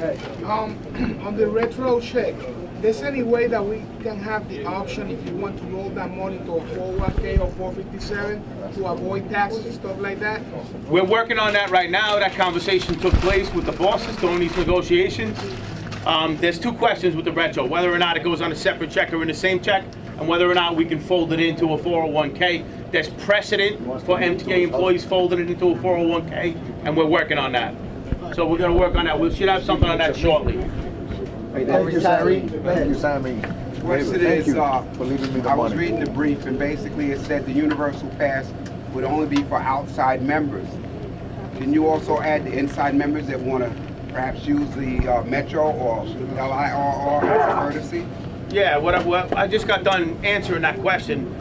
Um, on the retro check, there's any way that we can have the option if you want to roll that money to a 401k or 457 to avoid taxes and stuff like that? We're working on that right now. That conversation took place with the bosses during these negotiations. Um, there's two questions with the retro, whether or not it goes on a separate check or in the same check, and whether or not we can fold it into a 401k. There's precedent for MTA employees folding it into a 401k, and we're working on that. So we're gonna work on that. We should have something on that shortly. Thank you, Sammy. Thank you, Sammy. Question Thank is, you uh, me I was money. reading the brief, and basically it said the universal pass would only be for outside members. Can you also add the inside members that want to perhaps use the uh, Metro or LIRR as a courtesy? Yeah, what I, what I just got done answering that question.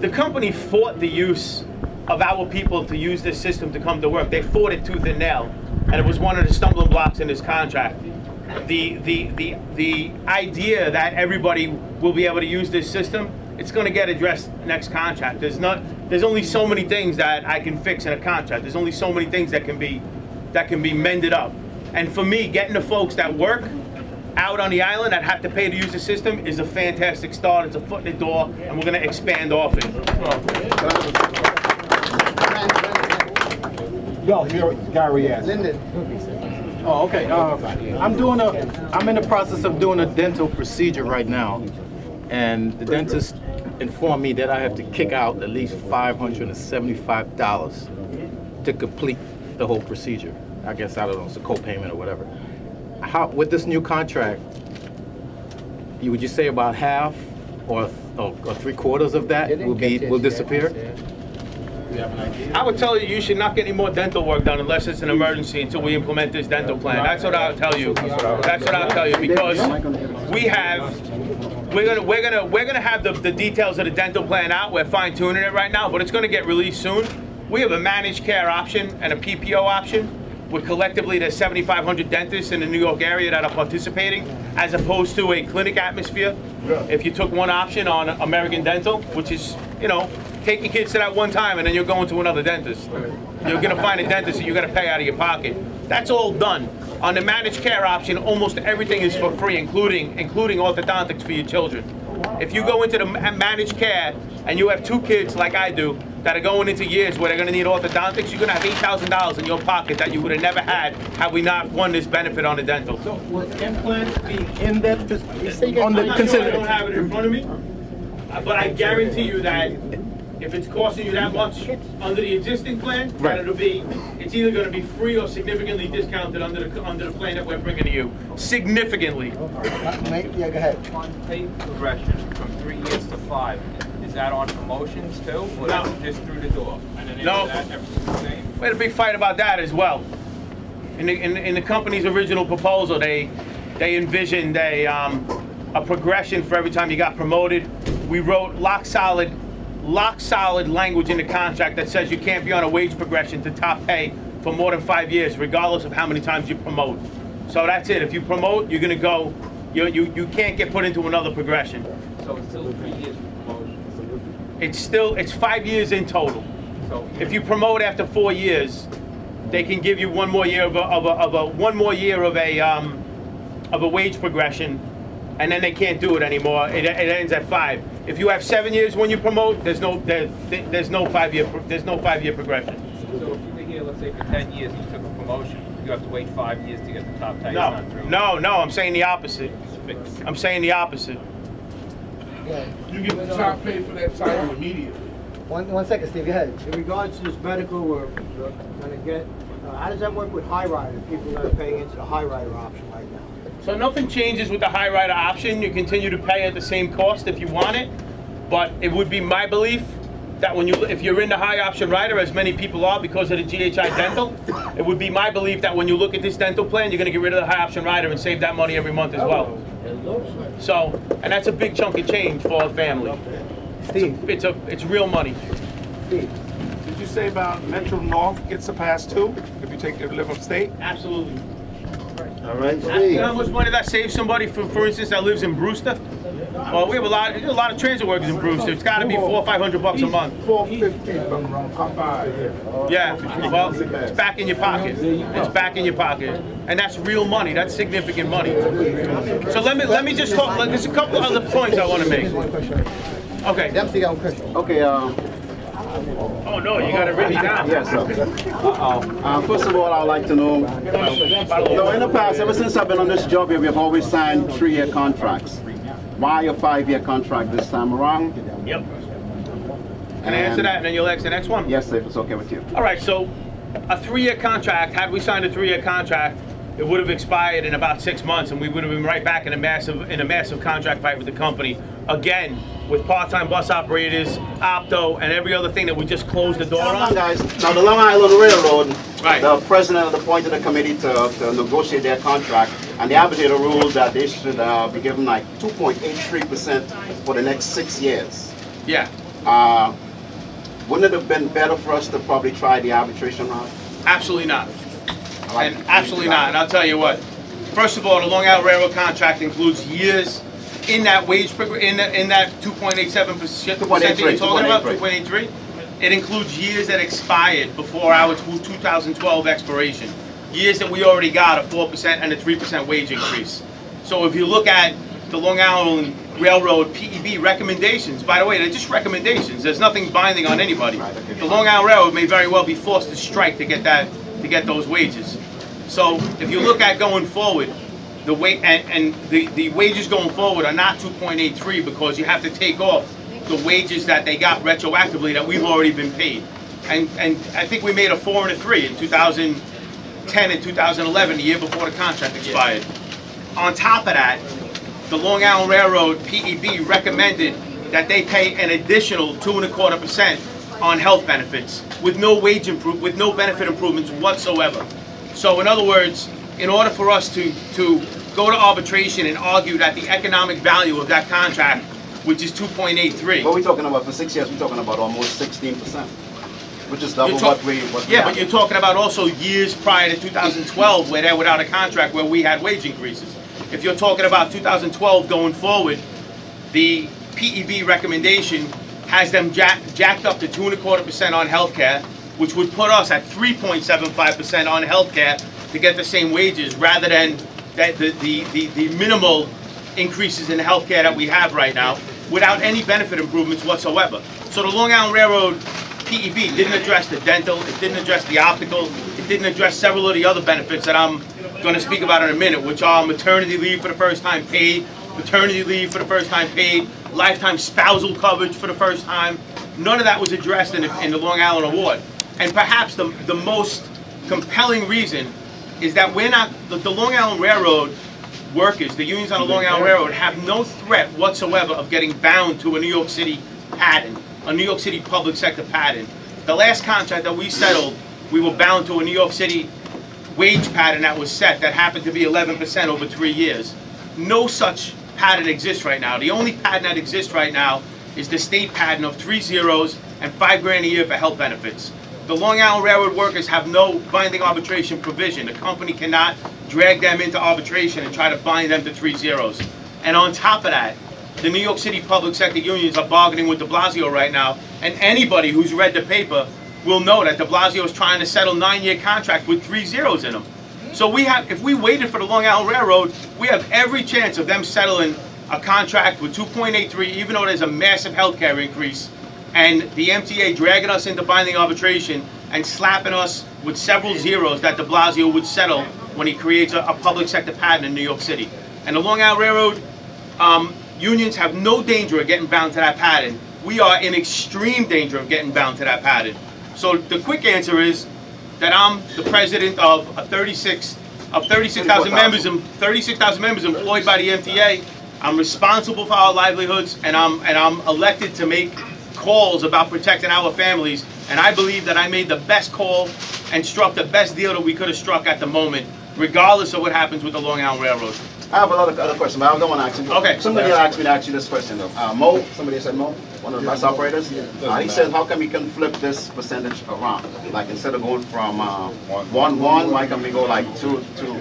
The company fought the use of our people to use this system to come to work. They fought it tooth and nail, and it was one of the stumbling blocks in this contract. The the the the idea that everybody will be able to use this system, it's going to get addressed next contract. There's not there's only so many things that I can fix in a contract. There's only so many things that can be that can be mended up. And for me, getting the folks that work out on the island that have to pay to use the system is a fantastic start. It's a foot in the door, and we're going to expand off it. Yo, here, Gary yes. Oh, okay. Uh, I'm doing a, I'm in the process of doing a dental procedure right now. And the dentist informed me that I have to kick out at least $575 to complete the whole procedure. I guess, I don't know, it's a co-payment or whatever. How, with this new contract, you, would you say about half or, or, or three quarters of that will be, will disappear? I would tell you you should not get any more dental work done unless it's an emergency until we implement this dental plan. That's what I'll tell you. That's what I'll tell you because we have we're gonna we're gonna we're gonna have the, the details of the dental plan out. We're fine tuning it right now, but it's gonna get released soon. We have a managed care option and a PPO option. We're collectively there's 7,500 dentists in the New York area that are participating, as opposed to a clinic atmosphere. If you took one option on American Dental, which is you know taking kids to that one time and then you're going to another dentist. You're gonna find a dentist that you're gonna pay out of your pocket. That's all done. On the managed care option, almost everything is for free, including including orthodontics for your children. If you go into the managed care and you have two kids like I do that are going into years where they're gonna need orthodontics, you're gonna have eight thousand dollars in your pocket that you would have never had had we not won this benefit on the dental. So would implants be in that, on I'm the, not sure, I don't have it in front of me, but I guarantee you that if it's costing you that much under the existing plan, Right. that it'll be, it's either gonna be free or significantly discounted under the, under the plan that we're bringing to you. Significantly. Nate, yeah, go ahead. on pay progression from three years to five, is that on promotions too, or No. that's just through the door? And then No. that, the same? We had a big fight about that as well. In the, in, in the company's original proposal, they, they envisioned a, um, a progression for every time you got promoted. We wrote lock solid, lock solid language in the contract that says you can't be on a wage progression to top pay for more than five years, regardless of how many times you promote. So that's it. If you promote, you're gonna go, you, you, you can't get put into another progression. So it's still three years for promotion, It's still, it's five years in total. so. If you promote after four years, they can give you one more year of a, of a, of a one more year of a um, of a wage progression, and then they can't do it anymore. It, it ends at five. If you have seven years when you promote, there's no there, there's no five year there's no five year progression. So if you were here, let's say for ten years, you took a promotion, you have to wait five years to get the top pay. It's No, no, no. I'm saying the opposite. I'm saying the opposite. You get the top pay for that title immediately. One, one second, Steve, go ahead. In regards to this medical, we're we're gonna get, uh, how does that work with high rider, people that are paying into the high rider option right now? So nothing changes with the high rider option. You continue to pay at the same cost if you want it, but it would be my belief that when you, if you're in the high option rider, as many people are because of the GHI dental, it would be my belief that when you look at this dental plan, you're gonna get rid of the high option rider and save that money every month as well. So, and that's a big chunk of change for a family. Steve, It's a, it's real money. Steve. Did you say about Metro North gets a pass too, if you take, if you live upstate? Absolutely. All right, You know how much money that saves somebody, for, for instance, that lives in Brewster? Well, we have a lot, there's a lot of transit workers in Brewster. It's gotta be four or five hundred bucks a month. Four fifty from come by here. Yeah, well, it's back in your pocket. It's back in your pocket. And that's real money. That's significant money. So let me, let me just talk, there's a couple other points I wanna make. Okay. Them still got question. Okay, um, no, you got it written down. yes, sir. Uh, first of all, I'd like to know, no, in the past, ever since I've been on this job here, we've always signed three-year contracts. Why a five-year contract this time around? Yep. Can I answer that and then you'll ask the next one? Yes, sir, if it's okay with you. All right, so a three-year contract, had we signed a three-year contract, it would have expired in about six months and we would have been right back in a massive, in a massive contract fight with the company. Again, with part-time bus operators, Opto, and every other thing that we just closed the door on, guys. Now, the Long Island Railroad, Right. the president appointed a committee to, to negotiate their contract, and the arbitrator ruled that they should uh, be given like 2.83% for the next six years. Yeah, Uh, wouldn't it have been better for us to probably try the arbitration route? absolutely not. Like And absolutely not, and I'll tell you what. First of all, the Long Island Railroad contract includes years in that wage, in that, in that two point eight seven percent that you're 2.83, talking about, 2.83. point eight three. It includes years that expired before our two thousand twelve expiration. Years that we already got a four percent and a three percent wage increase. So if you look at the Long Island Railroad PEB recommendations, by the way, they're just recommendations, there's nothing binding on anybody. The Long Island Railroad may very well be forced to strike to get that, to get those wages. So if you look at going forward, the wa, and, and the, the wages going forward are not two point eight three because you have to take off the wages that they got retroactively that we've already been paid. And, and I think we made a four and a three in two thousand ten and two thousand eleven, the year before the contract expired. On top of that, the Long Island Railroad PEB recommended that they pay an additional two and a quarter percent on health benefits with no wage improve, with no benefit improvements whatsoever. So in other words, in order for us to, to go to arbitration and argue that the economic value of that contract, which is two point eight three. What are we're talking about for six years, we're talking about almost 16%, which is double what we, what we Yeah, but you're talking about also years prior to 2012 where they're without a contract where we had wage increases. If you're talking about 2012 going forward, the PEB recommendation has them jack, jacked up to two and a quarter percent on healthcare, which would put us at 3.75 percent on healthcare to get the same wages rather than that the, the, the, the minimal increases in healthcare that we have right now without any benefit improvements whatsoever. So the Long Island Railroad PEB didn't address the dental, it didn't address the optical, it didn't address several of the other benefits that I'm gonna speak about in a minute, which are maternity leave for the first time paid, maternity leave for the first time paid, lifetime spousal coverage for the first time. None of that was addressed in the, in the Long Island Award. And perhaps the, the most compelling reason is that we're not, the, the Long Island Railroad workers, the unions on the Long Island Railroad have no threat whatsoever of getting bound to a New York City pattern, a New York City public sector pattern. The last contract that we settled, we were bound to a New York City wage pattern that was set that happened to be 11% over three years. No such pattern exists right now. The only pattern that exists right now is the state pattern of three zeros and five grand a year for health benefits. The Long Island Railroad workers have no binding arbitration provision. The company cannot drag them into arbitration and try to bind them to three zeros. And on top of that, the New York City public sector unions are bargaining with de Blasio right now, and anybody who's read the paper will know that de Blasio is trying to settle nine-year contracts with three zeros in them. So we have, if we waited for the Long Island Railroad, we have every chance of them settling a contract with 2.83, even though there's a massive healthcare increase, and the MTA dragging us into binding arbitration and slapping us with several zeros that de Blasio would settle when he creates a, a public sector pattern in New York City. And the Long Island Railroad um, unions have no danger of getting bound to that pattern. We are in extreme danger of getting bound to that pattern. So the quick answer is that I'm the president of a 36 of 36,000 members, 36,000 members employed by the MTA. I'm responsible for our livelihoods, and I'm and I'm elected to make calls about protecting our families. And I believe that I made the best call and struck the best deal that we could have struck at the moment, regardless of what happens with the Long Island Railroad. I have another, other question, but I don't want to ask you. Okay. Somebody asked me to ask you this question though. Uh, Mo, somebody said Mo, one of the bus operators. Uh, he said, how come we can flip this percentage around? Like instead of going from uh, one one, why can we go like two two?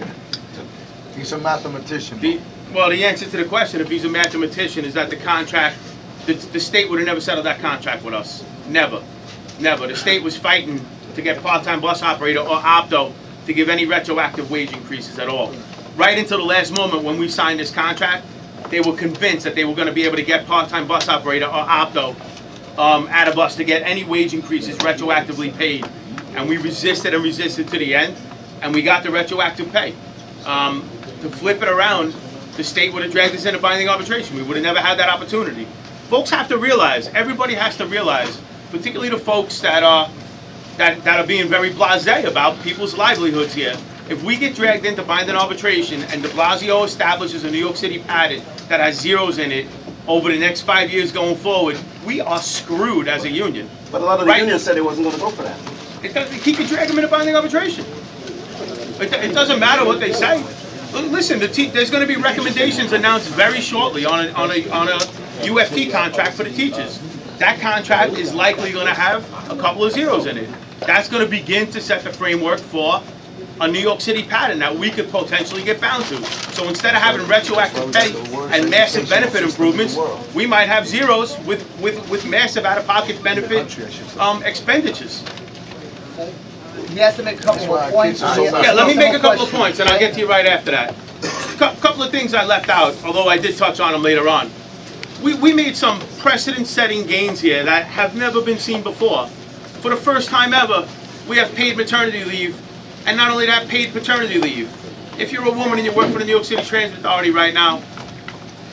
He's a mathematician. The, Well, the answer to the question, if he's a mathematician, is that the contract, the, the state would have never settled that contract with us. Never. Never. The state was fighting to get part-time bus operator or opto to give any retroactive wage increases at all. Right until the last moment when we signed this contract, they were convinced that they were gonna be able to get part-time bus operator or opto um, at a bus to get any wage increases retroactively paid. And we resisted and resisted to the end, and we got the retroactive pay. Um, to flip it around, the state would have dragged us into binding arbitration. We would have never had that opportunity. Folks have to realize, everybody has to realize, particularly the folks that are that, that are being very blasé about people's livelihoods here. If we get dragged into binding arbitration and de Blasio establishes a New York City pattern that has zeros in it over the next five years going forward, we are screwed as a union. But a lot of the Right. unions said they wasn't gonna go for that. It does, he can drag them into binding arbitration. It, it doesn't matter what they say. Listen, the there's going to be recommendations announced very shortly on a, on a, on a UFT contract for the teachers. That contract is likely going to have a couple of zeros in it. That's going to begin to set the framework for a New York City pattern that we could potentially get bound to. So instead of having retroactive pay and massive benefit improvements, we might have zeros with, with, with massive out-of-pocket benefit um, expenditures. He has to make a couple more points. Yeah, let me make a couple of points, and I'll get to you right after that. A Couple of things I left out, although I did touch on them later on. We, we made some precedent-setting gains here that have never been seen before. For the first time ever, we have paid maternity leave, and not only that, paid paternity leave. If you're a woman and you work for the New York City Transit Authority right now,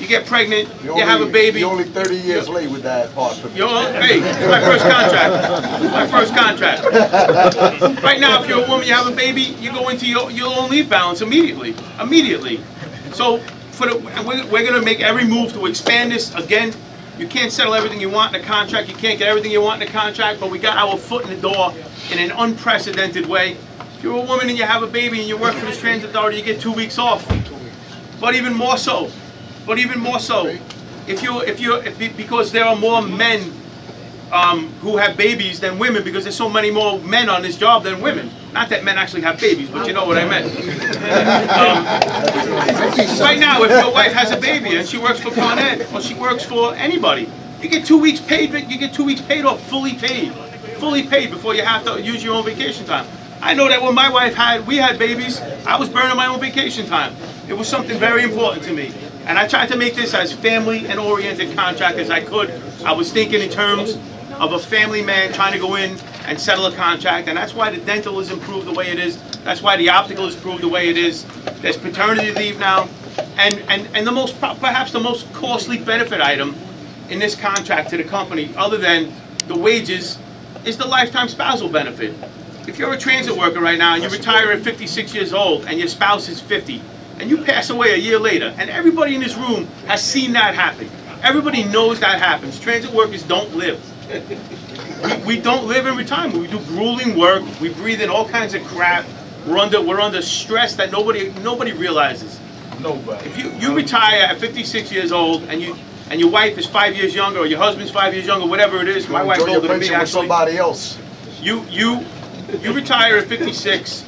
you get pregnant, you have a baby. You're only 30 years late with that part for me. You're, hey, it's my first contract. My first contract. Right now, if you're a woman, you have a baby, you go into your, your own leave balance immediately. Immediately. So, for the, we're, we're gonna make every move to expand this. Again, you can't settle everything you want in a contract, you can't get everything you want in a contract, but we got our foot in the door in an unprecedented way. If you're a woman and you have a baby and you work for this transit authority, you get two weeks off. But even more so, but even more so, if you if you if, because there are more men um, who have babies than women because there's so many more men on this job than women. Not that men actually have babies, but you know what I meant. Um, right now, if your wife has a baby and she works for Con Ed or she works for anybody, you get two weeks paid. You get two weeks paid off, fully paid, fully paid before you have to use your own vacation time. I know that when my wife had, we had babies, I was burning my own vacation time. It was something very important to me. And I tried to make this as family and oriented contract as I could. I was thinking in terms of a family man trying to go in and settle a contract, and that's why the dental is improved the way it is. That's why the optical is improved the way it is. There's paternity leave now, and and and the most perhaps the most costly benefit item in this contract to the company, other than the wages, is the lifetime spousal benefit. If you're a transit worker right now and you retire at 56 years old and your spouse is 50, and you pass away a year later, and everybody in this room has seen that happen. Everybody knows that happens. Transit workers don't live. We, we don't live in retirement. We do grueling work. We breathe in all kinds of crap. We're under we're under stress that nobody nobody realizes. Nobody. If you, you retire at 56 years old and you and your wife is five years younger or your husband's five years younger, whatever it is, my wife's older than me actually. somebody else. You you you retire at 56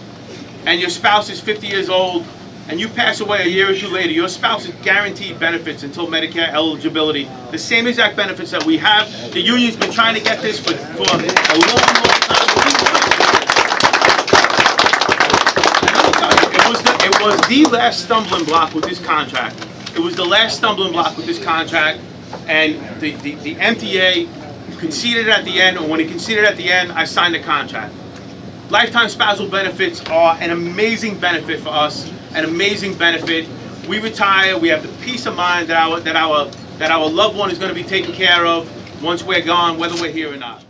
and your spouse is 50 years old and you pass away a year or two later, your spouse is guaranteed benefits until Medicare eligibility. The same exact benefits that we have. The union's been trying to get this for, for a long, long time. It was, the, last stumbling block with this contract. It was the last stumbling block with this contract. And the, the, the MTA conceded at the end, and when it conceded at the end, I signed the contract. Lifetime spousal benefits are an amazing benefit for us, an amazing benefit. We retire, we have the peace of mind that our that our that our loved one is going to be taken care of once we're gone, whether we're here or not.